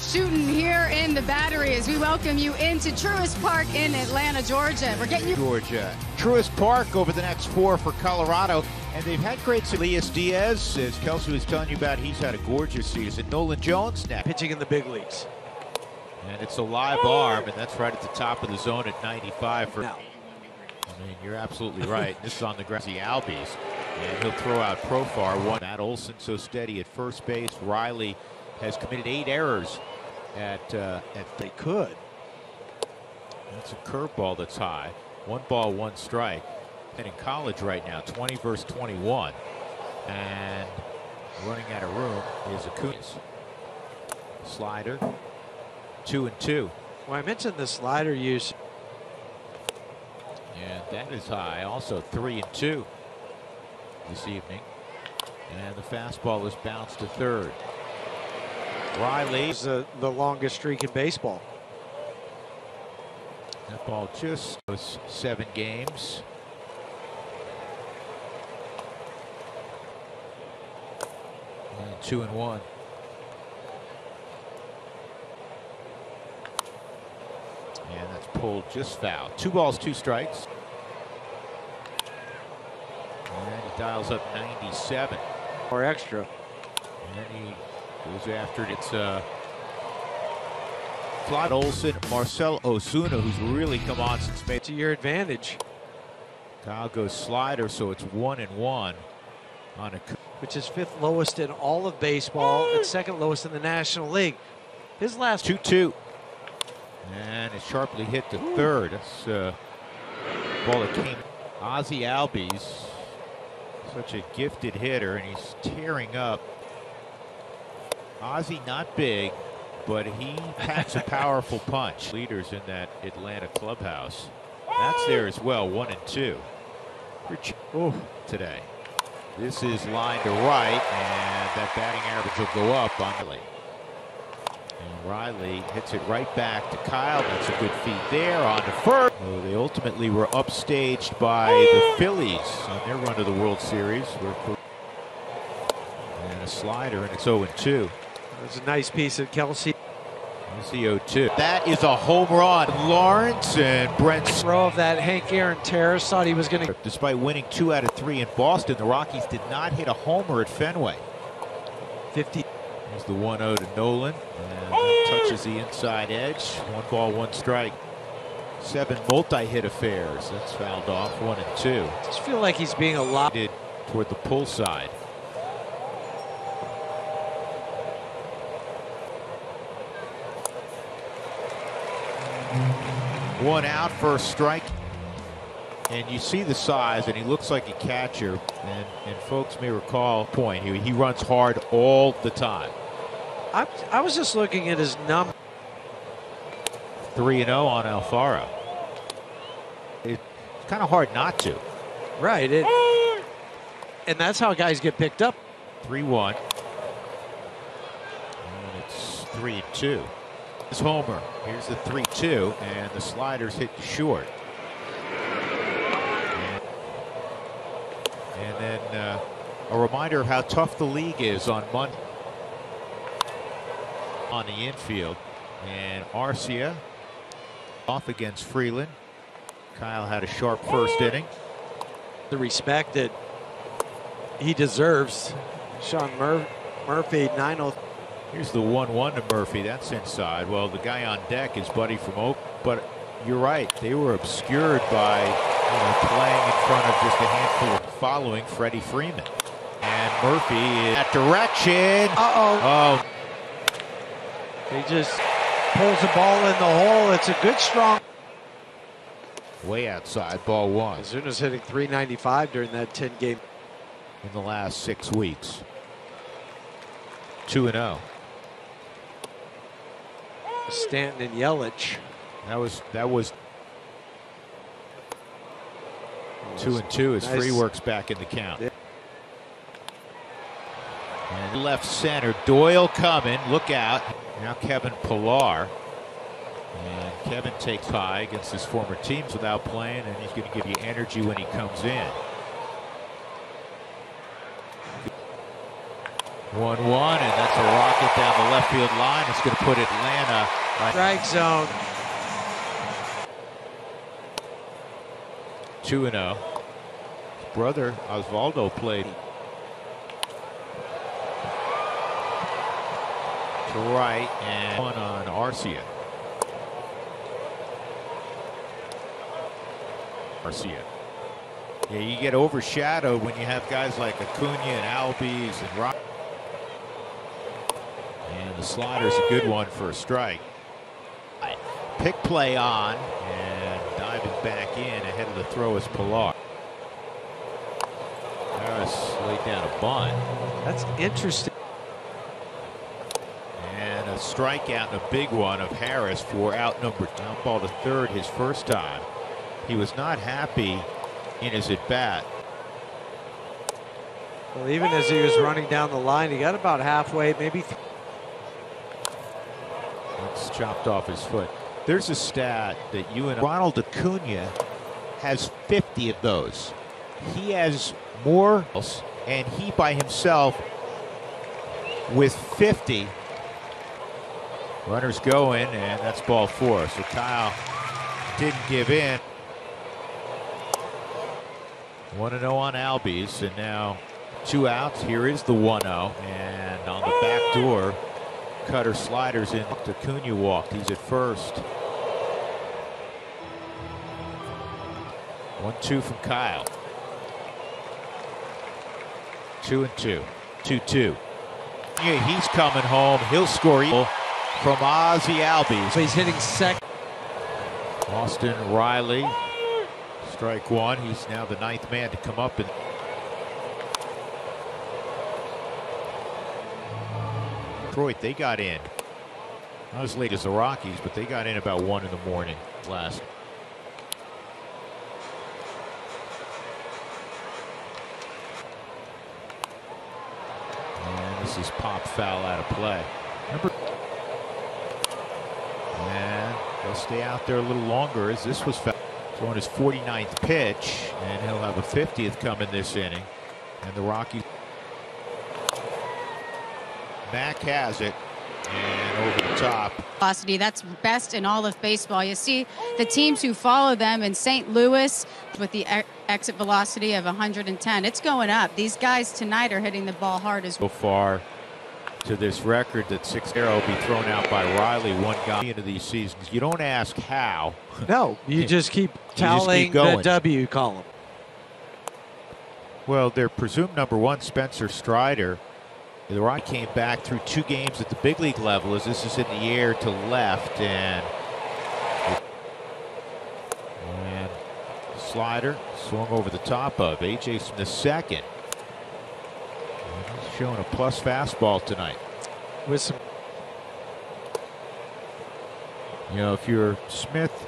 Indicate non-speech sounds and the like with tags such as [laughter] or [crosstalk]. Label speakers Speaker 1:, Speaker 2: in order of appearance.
Speaker 1: shooting here in the battery as we welcome you into Truist Park in Atlanta, Georgia. We're getting you.
Speaker 2: Georgia. Truist Park over the next four for Colorado. And they've had great Elias Diaz, as Kelsey was telling you about, he's had a gorgeous season. Nolan Jones now.
Speaker 3: Pitching in the big leagues.
Speaker 2: And it's a live arm, and that's right at the top of the zone at 95 for.
Speaker 3: Now.
Speaker 2: I mean, you're absolutely right. this is on the grassy Albies. And he'll throw out Profar. One. Matt Olson so steady at first base. Riley has committed eight errors at uh, at
Speaker 3: They could.
Speaker 2: That's a curveball that's high. One ball, one strike. And in college right now, 20 versus 21. And running out of room is Acuña. Slider, two and two.
Speaker 3: Well, I mentioned the slider use.
Speaker 2: And that is high. Also three and two this evening. And the fastball is bounced to third. Riley.
Speaker 3: It's the, the longest streak in baseball.
Speaker 2: That ball just was seven games. And two and one. And that's pulled just foul. Two balls, two strikes. And he dials up 97.
Speaker 3: Or extra.
Speaker 2: And he goes after it. It's uh, Claude Olson, Marcell Ozuna, who's really come on since May.
Speaker 3: To your advantage,
Speaker 2: Kyle goes slider, so it's one and one on a.
Speaker 3: which is fifth lowest in all of baseball and second lowest in the National League. His last
Speaker 2: 2 2. And it's sharply hit to third. That's uh, ball that came. Ozzy Albies, such a gifted hitter, and he's tearing up. Ozzy not big, but he packs a powerful punch. Leaders in that Atlanta clubhouse. That's there as well, one and two.
Speaker 3: Oh,
Speaker 2: today. This is line to right, and that batting average will go up on Riley. And Riley hits it right back to Kyle. That's a good feed there on to first. Oh, they ultimately were upstaged by the Phillies on their run to the World Series. And a slider, and it's 0 2.
Speaker 3: it was a nice piece of Kelsey.
Speaker 2: That's the 0 2. That is a home run. Lawrence and Brent
Speaker 3: Throw of that Hank Aaron Terrace thought he was going to.
Speaker 2: Despite winning two out of three in Boston, the Rockies did not hit a homer at Fenway.
Speaker 3: 50.
Speaker 2: There's the 1 0 to Nolan. And that oh! touches the inside edge. One ball, one strike. Seven multi hit affairs. That's fouled off. One and two.
Speaker 3: I just feel like he's being a lot.
Speaker 2: Toward the pull side. One out, first strike. And you see the size, and he looks like a catcher. And, and folks may recall point. He, he runs hard all the time.
Speaker 3: I, I was just looking at his number.
Speaker 2: 3 0 on Alfaro. It's kind of hard not to.
Speaker 3: Right. It, and that's how guys get picked up.
Speaker 2: 3 1. And it's 3 and 2. It's Homer. Here's the 3 2, and the sliders hit short. And, and then uh, a reminder of how tough the league is on Monday on the infield. And Arcia off against Freeland. Kyle had a sharp first inning.
Speaker 3: The respect that he deserves. Sean Mur- Murphy, 903.
Speaker 2: Here's the 1 1 to Murphy. That's inside. Well, the guy on deck is Buddy from Oak, but you're right. They were obscured by you know, playing in front of just a handful of following Freddie Freeman. And Murphy in that direction.
Speaker 3: Uh-oh.
Speaker 2: Oh,
Speaker 3: He just pulls the ball in the hole. It's a good, strong.
Speaker 2: way outside. Ball one
Speaker 3: Ozuna's hitting 395 during that 10 game.
Speaker 2: in the last six weeks. 2 and oh. 0.
Speaker 3: Stanton and Yelich.
Speaker 2: That was that was two and two as
Speaker 3: Nice.
Speaker 2: Free works back in the count.
Speaker 3: Yeah.
Speaker 2: And left center, Doyle coming. Look out. Now Kevin Pillar. And Kevin takes high against his former teams without playing, and he's going to give you energy when he comes in. 1 1, and that's a rocket down the left field line. It's going to put Atlanta right.
Speaker 3: Strike zone.
Speaker 2: 2 0. His brother Oswaldo played to right and one on Arcia. Arcia. Yeah, you get overshadowed when you have guys like Acuna and Albies and Rock. The slider's a good one for a strike. Pick play on and diving back in ahead of the throw is Pillar. Harris laid down a bunt.
Speaker 3: That's interesting.
Speaker 2: And a strikeout and a big one of Harris for out number down ball to third his first time. He was not happy in his at bat.
Speaker 3: Well, even as he was running down the line, he got about halfway, maybe.
Speaker 2: Chopped off his foot. There's a stat that you and Ronald Acuna has 50 of those. He has more, and he by himself with 50 runners going, and that's ball four. So Kyle didn't give in. 1 0 on Albies, and now two outs. Here is the 1 0, and on the back door, cutter sliders in. Acuna walked. He's at first. 1 2 from Kyle. 2 and 2. 2 2. Yeah, he's coming home. He'll score from Ozzy Albies.
Speaker 3: So he's hitting second.
Speaker 2: Austin Riley strike one. He's now the ninth man to come up. And Detroit, they got in. Not as late as the Rockies, but they got in about one in the morning last. And this is pop foul out of play. Number and they'll stay out there a little longer as this was foul. Throwing his 49th pitch, and he'll have a 50th coming this inning. And the Rockies. Mack has it, and over the top.
Speaker 1: Velocity, that's best in all of baseball. You see the teams who follow them in St. Louis with the e exit velocity of 110. It's going up. These guys tonight are hitting the ball hard as
Speaker 2: well. So far to this record that six arrow will be thrown out by Riley one guy into these seasons. You don't ask how.
Speaker 3: No, you [laughs] just keep tallying the W column.
Speaker 2: Well, they're presumed number one, Spencer Strider. The Rock came back through two games at the big league level as this is in the air to left and and slider swung over the top of AJ Smith second showing a plus fastball tonight.
Speaker 3: With some,
Speaker 2: you know, if you're Smith